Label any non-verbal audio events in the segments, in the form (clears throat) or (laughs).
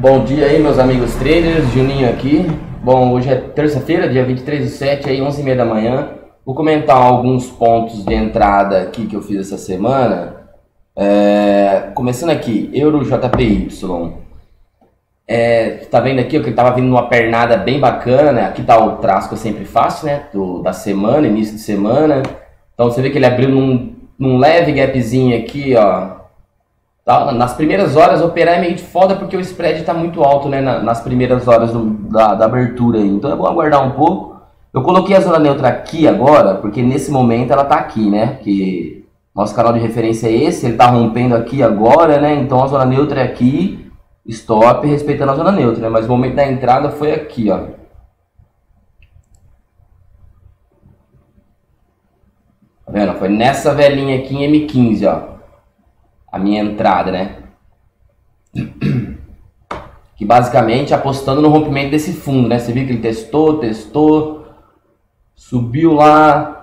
Bom dia aí, meus amigos traders, Juninho aqui. Bom, hoje é terça-feira, dia 23 de 7, aí 11h30 da manhã. Vou comentar alguns pontos de entrada aqui que eu fiz essa semana. É, começando aqui, Euro JPY. É, tá vendo aqui ó, que ele tava vindo numa pernada bem bacana, né? Aqui tá o traço que eu sempre faço, né? Do, da semana, início de semana. Então você vê que ele abriu num, num leve gapzinho aqui, ó. Tá? Nas primeiras horas, operar é meio de foda porque o spread está muito alto né, nas primeiras horas do, da, da, abertura. Aí. Então é bom aguardar um pouco. Eu coloquei a zona neutra aqui agora, porque nesse momento ela está aqui, né? Que nosso canal de referência é esse, ele está rompendo aqui agora, né? Então a zona neutra é aqui, stop, respeitando a zona neutra, né? Mas o momento da entrada foi aqui, ó. Tá vendo? Foi nessa velhinha aqui em M15, ó a minha entrada, né? Que basicamente apostando no rompimento desse fundo, né? Você viu que ele testou, testou, subiu lá.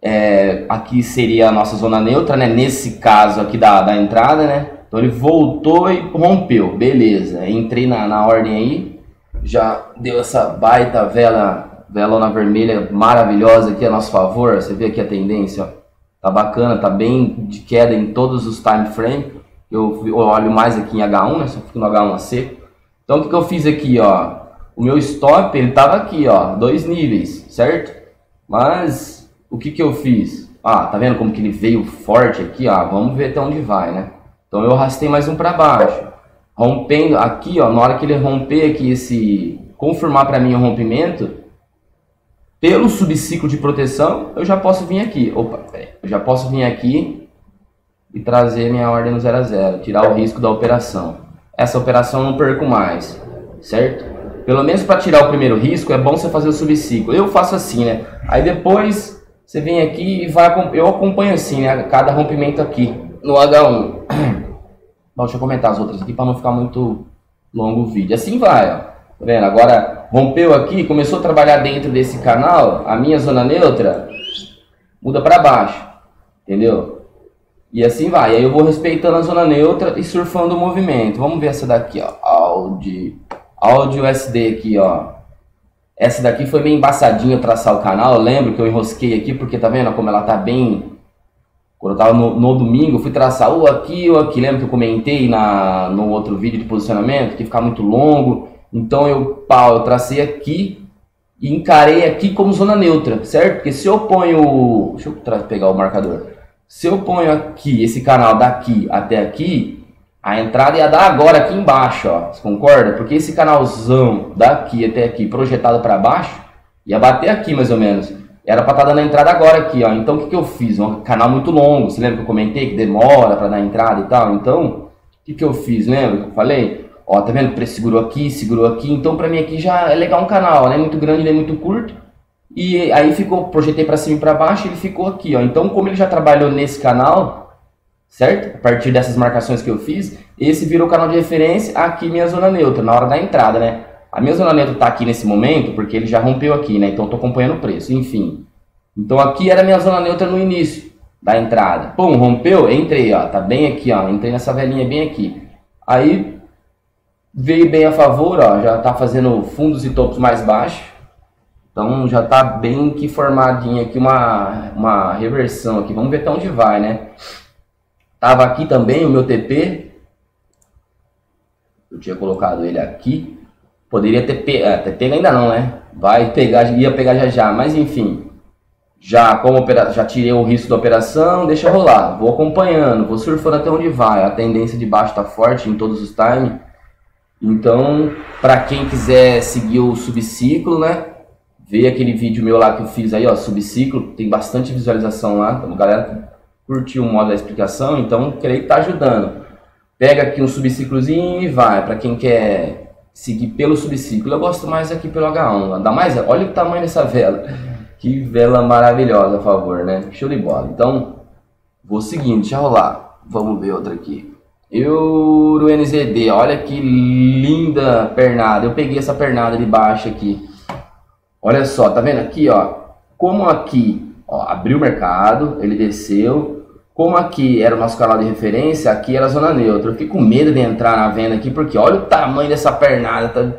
É, aqui seria a nossa zona neutra, né? Nesse caso aqui da, da entrada, né? Então ele voltou e rompeu, beleza. Entrei na, na ordem aí, já deu essa baita vela, velona vermelha maravilhosa aqui a nosso favor. Você vê aqui a tendência, ó. Tá bacana, tá bem de queda em todos os time frame. Eu, eu olho mais aqui em H1, né? Só fico no H1AC. Então o que, que eu fiz aqui, ó? O meu stop, ele tava aqui, ó, dois níveis, certo? Mas o que que eu fiz? Ah, tá vendo como que ele veio forte aqui, ó? Vamos ver até onde vai, né? Então eu arrastei mais um para baixo. Rompendo aqui, ó, na hora que ele romper aqui esse confirmar para mim o rompimento, pelo subciclo de proteção, eu já posso vir aqui. Opa. Eu já posso vir aqui e trazer minha ordem no 0 a 0, tirar o risco da operação. Essa operação eu não perco mais, certo? Pelo menos para tirar o primeiro risco, é bom você fazer o subciclo. Eu faço assim, né? Aí depois você vem aqui e vai eu acompanho assim, né? Cada rompimento aqui no H1. Bom, (clears throat) deixa eu comentar as outras aqui para não ficar muito longo o vídeo. Assim vai, ó. Tá vendo? Agora rompeu aqui, começou a trabalhar dentro desse canal, a minha zona neutra muda para baixo, entendeu? E assim vai. Aí eu vou respeitando a zona neutra e surfando o movimento. Vamos ver essa daqui, ó. Audi, Audi USD aqui, ó. Essa daqui foi meio embaçadinha traçar o canal. Eu lembro que eu enrosquei aqui porque tá vendo como ela tá bem quando eu tava no, no, domingo, fui traçar ou aqui ou aqui. Lembra que eu comentei na, no outro vídeo de posicionamento que ficar muito longo. Então eu, pau, eu tracei aqui e encarei aqui como zona neutra, certo? Porque se eu ponho, deixa eu pegar o marcador. Se eu ponho aqui esse canal daqui até aqui, a entrada ia dar agora aqui embaixo, ó. Você concorda? Porque esse canalzão daqui até aqui projetado para baixo ia bater aqui mais ou menos. Era para estar tá dando a entrada agora aqui, ó. Então o que, que eu fiz? Um canal muito longo. Você lembra que eu comentei que demora para dar entrada e tal? Então, o que, que eu fiz? Lembra que eu falei? Ó, tá vendo? Segurou aqui, segurou aqui. Então, pra mim aqui já é legal um canal, né? Muito grande, nem muito curto. E aí ficou, projetei para cima e para baixo, ele ficou aqui, ó. Então, como ele já trabalhou nesse canal, certo? A partir dessas marcações que eu fiz, esse virou canal de referência, aqui minha zona neutra, na hora da entrada, né? A minha zona neutra tá aqui nesse momento, porque ele já rompeu aqui, né? Então, eu tô acompanhando o preço, enfim. Então, aqui era minha zona neutra no início da entrada. Pum, rompeu, entrei, ó. Tá bem aqui, ó. Entrei nessa velhinha bem aqui. Aí, veio bem a favor, ó, já está fazendo fundos e topos mais baixos. Então já está bem que formadinha aqui uma, uma reversão aqui. Vamos ver até onde vai, né? Tava aqui também o meu TP. Eu tinha colocado ele aqui. Poderia ter pego, é, ainda não, né? Vai pegar, ia pegar já já, mas enfim. Já como opera, já tirei o risco da operação, deixa rolar. Vou acompanhando, vou surfando até onde vai. A tendência de baixo está forte em todos os times. Então, para quem quiser seguir o subciclo, né? Vê aquele vídeo meu lá que eu fiz aí, ó, subciclo, tem bastante visualização lá, então, a galera curtiu o modo da explicação, então creio que tá ajudando. Pega aqui um subciclozinho e vai, para quem quer seguir pelo subciclo. Eu gosto mais aqui pelo H1, dá mais, olha o tamanho dessa vela. Que vela maravilhosa, a favor, né? Show de bola. Então, vou seguindo, deixa rolar. Vamos ver outra aqui. Euro NZD, olha que linda pernada. Eu peguei essa pernada de baixo aqui. Olha só, tá vendo aqui, ó? Como aqui, ó, abriu o mercado, ele desceu, como aqui era o nosso canal de referência, aqui era a zona neutra. Eu fiquei com medo de entrar na venda aqui, porque olha o tamanho dessa pernada. Tá...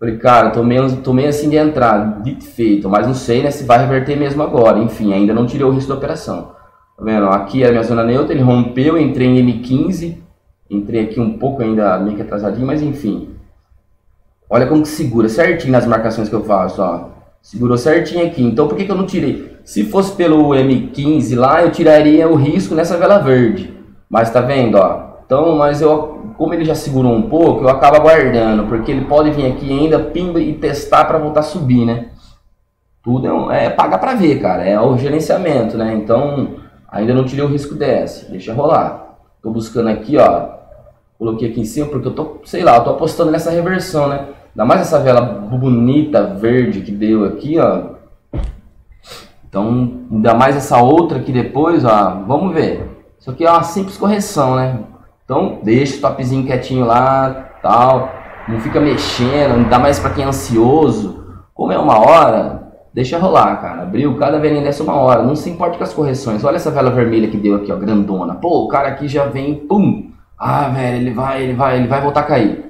Falei, cara, tô meio, tô meio assim de entrar, dito feito, mas não sei né, se vai reverter mesmo agora. Enfim, ainda não tirei o risco da operação. Tá vendo? Aqui é a minha zona neutra, ele rompeu, entrei em M15, entrei aqui um pouco ainda meio que atrasadinho, mas enfim. Olha como que segura certinho nas marcações que eu faço, ó. Segurou certinho aqui. Então por que, que eu não tirei? Se fosse pelo M15 lá, eu tiraria o risco nessa vela verde. Mas tá vendo, ó. Então, mas eu, como ele já segurou um pouco, eu acabo guardando, porque ele pode vir aqui ainda, pimba e testar para voltar a subir, né? Tudo é, um, é pagar para ver, cara. É o gerenciamento, né? Então, ainda não tirei o risco dessa. Deixa rolar. Tô buscando aqui, ó. Coloquei aqui em cima porque eu tô, sei lá, eu tô apostando nessa reversão, né? Ainda mais essa vela bonita verde que deu aqui, ó. Então, ainda mais essa outra aqui depois, ó. Vamos ver. Isso aqui é uma simples correção, né? Então, deixa o topzinho quietinho lá, tal. Não fica mexendo, ainda mais para quem é ansioso. Como é uma hora, deixa rolar, cara. Abriu cada velinha dessa uma hora. Não se importe com as correções. Olha essa vela vermelha que deu aqui, ó, grandona. Pô, o cara aqui já vem, pum. Ah, velho, ele vai, ele vai, ele vai voltar a cair.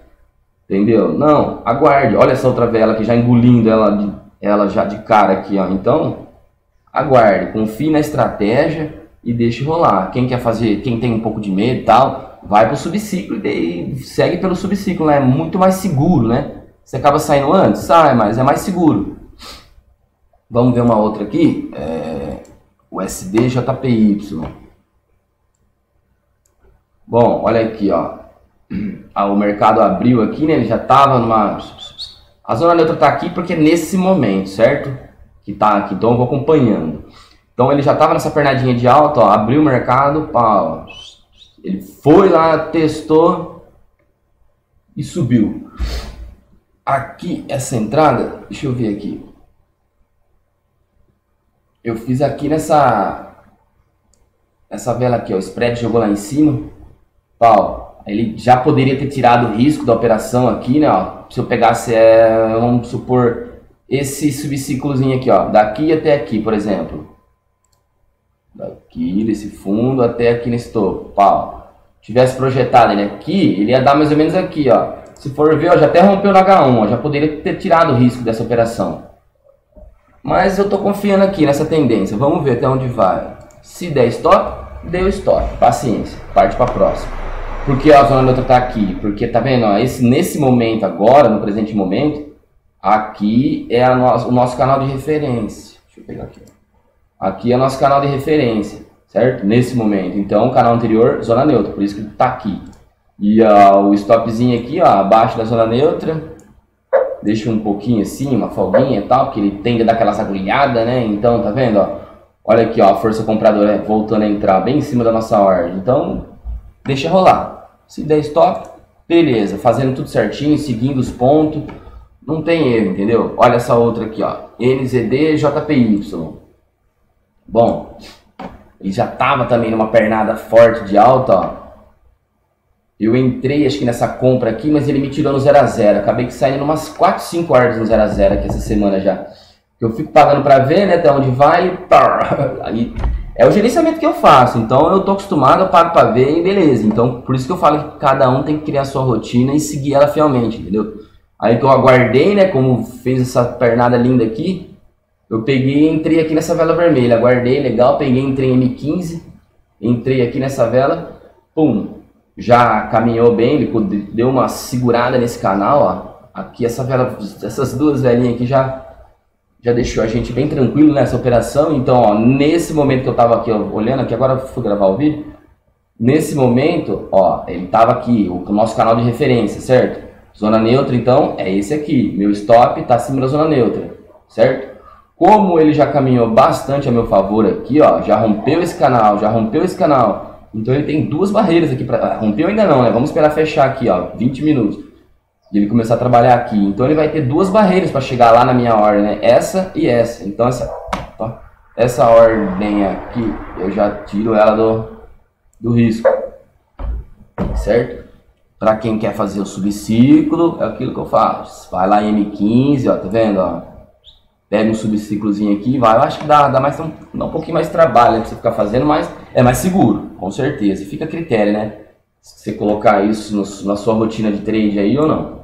Entendeu? Não, aguarde. Olha essa outra vela que já engolindo ela, ela já de cara aqui, ó. Então, aguarde, confie na estratégia e deixe rolar. Quem quer fazer, quem tem um pouco de medo e tal, vai para o subciclo e segue pelo subciclo, né? É muito mais seguro, né? Você acaba saindo antes? Sai, mas é mais seguro. Vamos ver uma outra aqui. É, o SDJPY. Bom, olha aqui, ó. Ah, o mercado abriu aqui, né? Ele já estava numa... A zona neutra está aqui porque nesse momento, certo? Que tá aqui, então eu vou acompanhando. Então ele já estava nessa pernadinha de alta, ó, abriu o mercado, pá, ele foi lá, testou e subiu. Aqui, essa entrada, deixa eu ver aqui. Eu fiz aqui nessa essa vela aqui, ó, o spread jogou lá em cima, pau. Ele já poderia ter tirado o risco da operação aqui, né, ó. Se eu pegasse, é, vamos supor, esse subciclozinho aqui, ó, daqui até aqui, por exemplo daqui desse fundo até aqui nesse topo, pau. Tivesse projetado ele aqui, ele ia dar mais ou menos aqui, ó. Se for ver, ó, já até rompeu no H1, ó, já poderia ter tirado o risco dessa operação. Mas eu tô confiando aqui nessa tendência, vamos ver até onde vai. Se der stop, deu stop, paciência, parte para próxima. Por que a zona neutra tá aqui? Porque tá vendo, ó, esse, nesse momento agora, no presente momento, aqui é a no, o nosso canal de referência. Deixa eu pegar aqui. Aqui é o nosso canal de referência, certo? Nesse momento. Então, o canal anterior, zona neutra, por isso que está aqui. E uh, o stopzinho aqui, ó, abaixo da zona neutra, deixa um pouquinho assim, uma folguinha e tal, porque ele tende a dar aquelas agulhadas, né? Então, tá vendo, ó? Olha aqui, ó, a força compradora voltando a entrar bem em cima da nossa ordem. Então, deixa rolar. Se der stop, beleza. Fazendo tudo certinho, seguindo os pontos. Não tem erro, entendeu? Olha essa outra aqui, ó. NZD JPY. Bom, ele já estava também numa pernada forte de alta, ó. Eu entrei, acho que nessa compra aqui, mas ele me tirou no 0 a 0 Acabei que saindo umas 4, 5 horas no 0 a 0 aqui essa semana já. Eu fico pagando para ver, né, até onde vai. (laughs) Aí, é o gerenciamento que eu faço. Então eu tô acostumado, eu pago para ver e beleza. Então por isso que eu falo que cada um tem que criar sua rotina e seguir ela fielmente, entendeu? Aí que eu aguardei, né, como fez essa pernada linda aqui, eu peguei entrei aqui nessa vela vermelha, guardei legal, peguei, entrei em M15, entrei aqui nessa vela, pum, já caminhou bem, deu uma segurada nesse canal, ó. Aqui essa vela, essas duas velinhas aqui já já deixou a gente bem tranquilo nessa operação. Então, ó, nesse momento que eu tava aqui ó, olhando aqui, agora fui gravar o vídeo. Nesse momento, ó, ele tava aqui, o nosso canal de referência, certo? Zona neutra, então, é esse aqui. Meu stop tá acima da zona neutra, certo? Como ele já caminhou bastante a meu favor aqui, ó, já rompeu esse canal, já rompeu esse canal. Então ele tem duas barreiras aqui para rompeu ainda não, né? Vamos esperar fechar aqui, ó, 20 minutos. E ele começar a trabalhar aqui. Então ele vai ter duas barreiras para chegar lá na minha ordem, né? Essa e essa. Então essa, ó, essa ordem aqui, eu já tiro ela do do risco. Certo? Para quem quer fazer o subciclo, é aquilo que eu faço. Vai lá em M15, ó, tá vendo, ó? pega um subciclozinho aqui e vai. Eu acho que dá, dá, mais, um, dá um pouquinho mais de trabalho né, pra você ficar fazendo, mas é mais seguro, com certeza. E fica a critério, né? Se você colocar isso no, na sua rotina de trade aí ou não.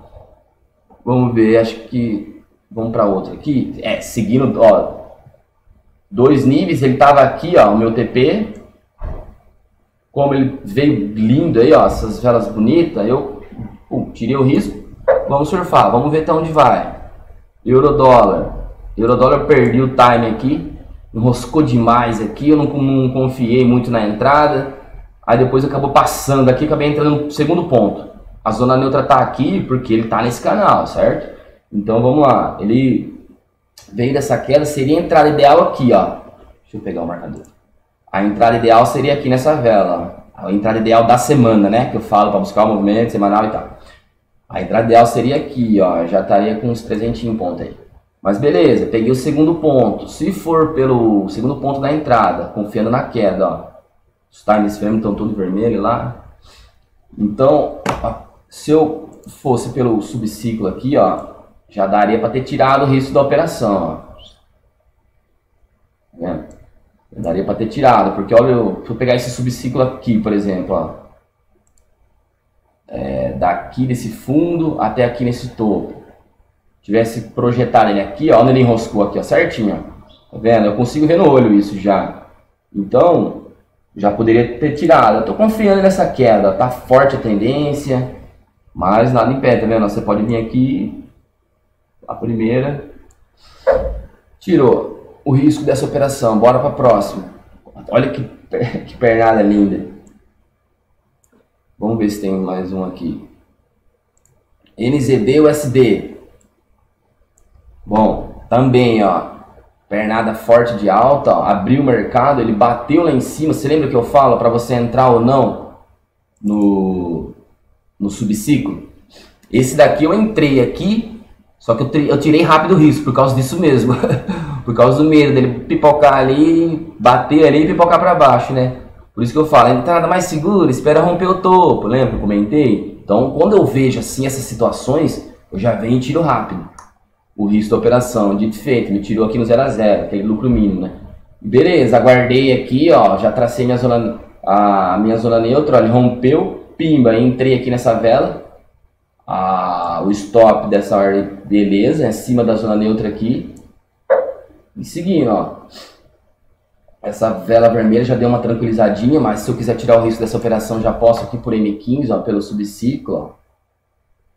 Vamos ver, acho que. Vamos para outra aqui. É, seguindo, ó. Dois níveis, ele tava aqui, ó, o meu TP. Como ele veio lindo aí, ó, essas velas bonitas, eu pum, tirei o risco. Vamos surfar, vamos ver até onde vai. Euro dólar. Eurodólar eu perdi o time aqui, enroscou demais aqui, eu não, não confiei muito na entrada. Aí depois acabou passando aqui, acabei entrando no segundo ponto. A zona neutra tá aqui porque ele tá nesse canal, certo? Então vamos lá. Ele veio dessa queda, seria a entrada ideal aqui, ó. Deixa eu pegar o marcador. A entrada ideal seria aqui nessa vela, ó. A entrada ideal da semana, né? Que eu falo para buscar o movimento semanal e tal. A entrada ideal seria aqui, ó. Já estaria com uns 300 em ponto aí. Mas beleza, peguei o segundo ponto. Se for pelo segundo ponto da entrada, confiando na queda, ó. Os times frame estão tudo vermelho lá. Então, se eu fosse pelo subciclo aqui, ó, já daria para ter tirado o risco da operação, ó. Tá daria para ter tirado, porque olha, eu, se eu pegar esse subciclo aqui, por exemplo, ó, é, daqui desse fundo até aqui nesse topo tivesse projetado ele aqui, ó, onde ele enroscou aqui, ó, certinho, ó. Tá vendo? Eu consigo ver no olho isso já. Então, já poderia ter tirado. Eu tô confiando nessa queda, tá forte a tendência, mas nada impede, tá vendo? Você pode vir aqui, a primeira, tirou o risco dessa operação, bora para próxima. Olha que, (laughs) que pernada linda. Vamos ver se tem mais um aqui. NZB USD. Bom, também, ó, pernada forte de alta, ó, abriu o mercado, ele bateu lá em cima. Você lembra que eu falo para você entrar ou não no, no subciclo? Esse daqui eu entrei aqui, só que eu, tirei rápido o risco por causa disso mesmo. (laughs) por causa do medo dele pipocar ali, bater ali e pipocar para baixo, né? Por isso que eu falo, entrada mais segura, espera romper o topo, lembra eu comentei? Então, quando eu vejo assim essas situações, eu já venho e tiro rápido o risco da operação. Dito feito, me tirou aqui no 0 a 0 aquele lucro mínimo, né? Beleza, aguardei aqui, ó, já tracei minha zona, a minha zona neutra, ele rompeu, pimba, entrei aqui nessa vela, a, o stop dessa ordem, beleza, acima da zona neutra aqui, e seguindo, ó, essa vela vermelha já deu uma tranquilizadinha, mas se eu quiser tirar o risco dessa operação, já posso aqui por M15, ó, pelo subciclo, ó,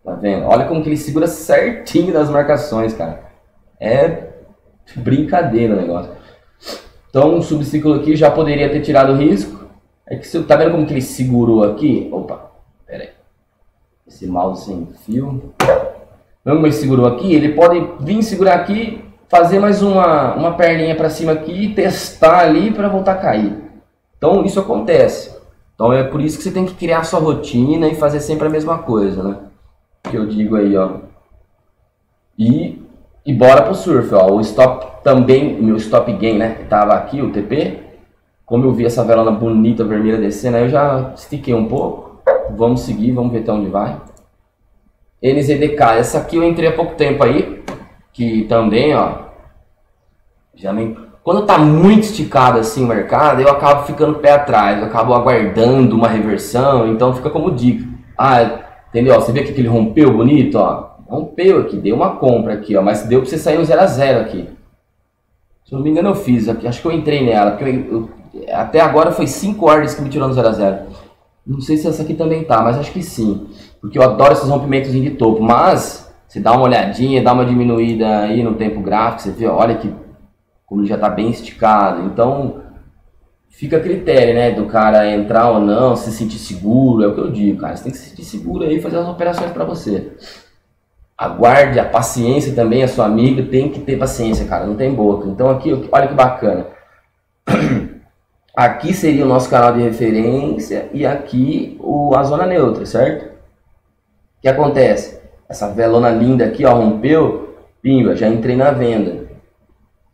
Tá vendo? Olha como que ele segura certinho nas marcações, cara. É brincadeira o negócio. Então, um subciclo aqui já poderia ter tirado o risco. É que você tá vendo como que ele segurou aqui? Opa, pera aí. Esse mouse sem fio. Como ele segurou aqui? Ele pode vir segurar aqui, fazer mais uma, uma perninha para cima aqui testar ali para voltar a cair. Então, isso acontece. Então, é por isso que você tem que criar sua rotina e fazer sempre a mesma coisa, né? que eu digo aí, ó. E, e bora pro surf, ó. O stop também, meu stop gain, né? Que tava aqui, o TP. Como eu vi essa velona bonita, vermelha descendo, aí eu já estiquei um pouco. Vamos seguir, vamos ver até onde vai. NZDK, essa aqui eu entrei há pouco tempo aí. Que também, ó. Já nem... Quando tá muito esticado assim o mercado, eu acabo ficando pé atrás, eu acabo aguardando uma reversão, então fica como dica. Ah, Entendeu? Você vê que ele rompeu bonito, ó. Rompeu aqui, deu uma compra aqui, ó. Mas deu pra você sair no 0 a 0 aqui. Se não me engano, eu fiz. Acho que eu entrei nela. Porque eu, eu, até agora foi 5 ordens que me tirou no 0 a 0 Não sei se essa aqui também tá, mas acho que sim. Porque eu adoro esses rompimentos de topo. Mas, você dá uma olhadinha, dá uma diminuída aí no tempo gráfico, você vê, olha que como ele já tá bem esticado. Então, fica a critério, né, do cara entrar ou não, se sentir seguro, é o que eu digo, cara, você tem que se sentir seguro aí e fazer as operações para você. Aguarde a paciência também, a sua amiga tem que ter paciência, cara, não tem boca. Então aqui, olha que bacana. (clears throat) Aqui seria o nosso canal de referência e aqui o, a zona neutra, certo? O que acontece? Essa velona linda aqui, ó, rompeu, pimba, já entrei na venda.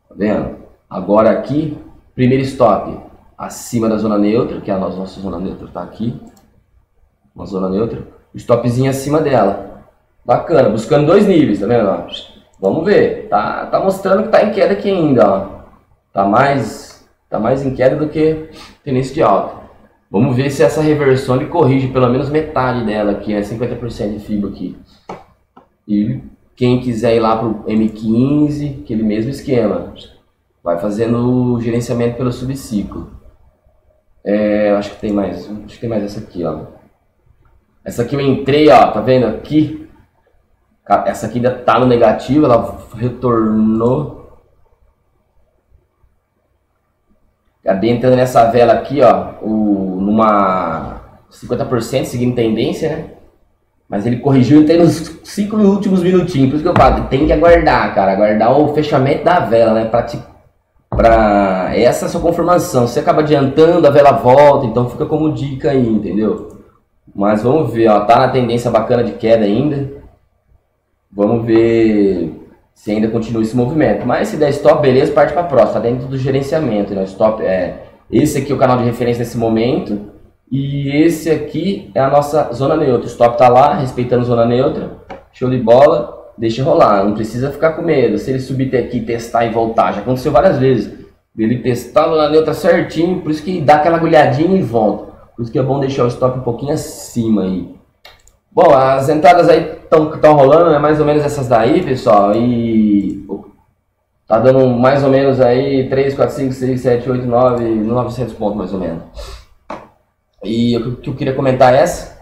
Tá vendo? Agora aqui, primeiro stop, acima da zona neutra, que é a nossa zona neutra está aqui, uma zona neutra, stopzinho acima dela. Bacana, buscando dois níveis, tá vendo? Vamos ver. Tá, tá mostrando que tá em queda aqui ainda, ó. Tá mais, tá mais em queda do que tendência de alta. Vamos ver se essa reversão ele corrige pelo menos metade dela aqui, é 50% de FIBA aqui. E quem quiser ir lá pro M15, aquele mesmo esquema, vai fazendo o gerenciamento pelo subciclo. É, acho que tem mais, acho que tem mais essa aqui, ó. Essa aqui eu entrei, ó, tá vendo aqui? Essa aqui ainda tá no negativo, ela retornou Acabei entrando nessa vela aqui, ó, o, numa 50% seguindo tendência, né? Mas ele corrigiu até nos 5 últimos minutinhos. Por isso que eu falo, tem que aguardar, cara. Aguardar o fechamento da vela, né? Pra, te, pra essa é sua confirmação. Você acaba adiantando, a vela volta. Então fica como dica aí, entendeu? Mas vamos ver, ó. Tá na tendência bacana de queda ainda. Vamos ver se ainda continua esse movimento. Mas se der stop, beleza, parte para a próxima, tá dentro do gerenciamento, né? Stop é esse aqui é o canal de referência nesse momento e esse aqui é a nossa zona neutra. O stop tá lá, respeitando a zona neutra. Show de bola. Deixa rolar, não precisa ficar com medo. Se ele subir até aqui, testar e voltar, já aconteceu várias vezes. Ele testar na neutra certinho, por isso que dá aquela agulhadinha e volta. Por isso que é bom deixar o stop um pouquinho acima aí. Bom, as entradas aí estão rolando, é mais ou menos essas daí, pessoal, e tá dando mais ou menos aí 3, 4, 5, 6, 7, 8, 9, 900 pontos mais ou menos. E o que eu queria comentar é essa.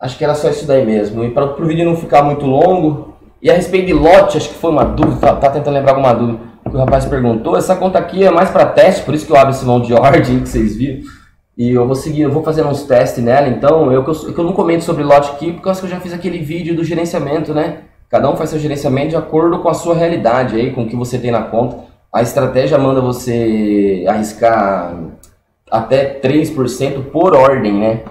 Acho que era só isso daí mesmo. E para o vídeo não ficar muito longo, e a respeito de lote, acho que foi uma dúvida, tá, tá tentando lembrar alguma dúvida que o rapaz perguntou. Essa conta aqui é mais para teste, por isso que eu abro esse mão de ordem que vocês viram. E eu vou seguir, eu vou fazer uns testes nela, então eu, eu, eu não comento sobre aqui porque eu acho que eu já fiz aquele vídeo do gerenciamento, né? Cada um faz seu gerenciamento de acordo com a sua realidade aí, com o que você tem na conta. A estratégia manda você arriscar até 3% por ordem, né?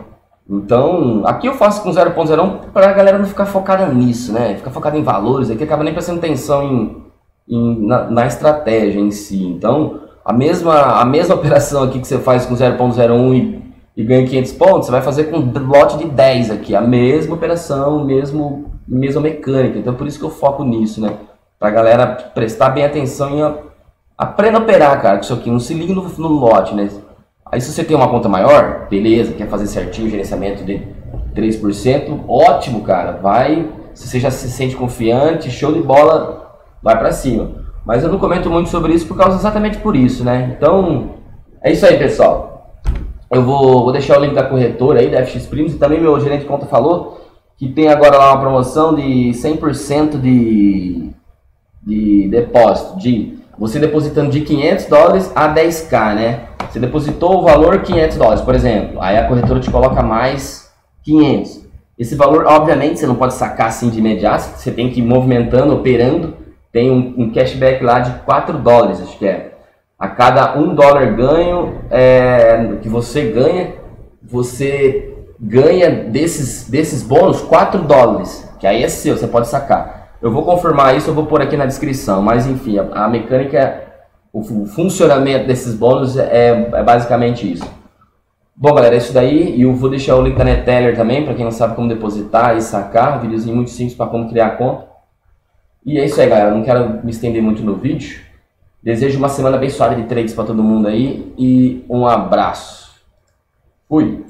Então, aqui eu faço com 0.01 para a galera não ficar focada nisso, né? Ficar focada em valores, aqui acaba nem prestando atenção em, em na, na estratégia em si. Então, a mesma, a mesma operação aqui que você faz com 0.01 e, e ganha 500 pontos, você vai fazer com lote de 10 aqui. A mesma operação, mesmo, mesma mecânica. Então por isso que eu foco nisso, né? Pra galera prestar bem atenção e aprenda a operar, cara, com isso aqui. Não se ligue no, no lote, né? Aí se você tem uma conta maior, beleza, quer fazer certinho o gerenciamento de 3%, ótimo, cara. Vai, se você já se sente confiante, show de bola, vai para cima. Mas eu não comento muito sobre isso por causa exatamente por isso, né? Então, é isso aí, pessoal. Eu vou, vou deixar o link da corretora aí, da FX Primos, e também meu gerente de conta falou que tem agora lá uma promoção de 100% de, de depósito, de você depositando de 500 dólares a 10k, né? Você depositou o valor 500 dólares, por exemplo, aí a corretora te coloca mais 500. Esse valor, obviamente, você não pode sacar assim de imediato, você tem que ir movimentando, operando tem um, um, cashback lá de 4 dólares, acho que é. A cada 1 dólar ganho é, que você ganha, você ganha desses, desses bônus 4 dólares, que aí é seu, você pode sacar. Eu vou confirmar isso, eu vou pôr aqui na descrição, mas enfim, a, a mecânica, o, o, funcionamento desses bônus é, é basicamente isso. Bom, galera, é isso daí. E eu vou deixar o link da Neteller também, para quem não sabe como depositar e sacar. Um videozinho muito simples para como criar conta. E é isso aí, galera. Não quero me estender muito no vídeo. Desejo uma semana abençoada de trades para todo mundo aí e um abraço. Fui!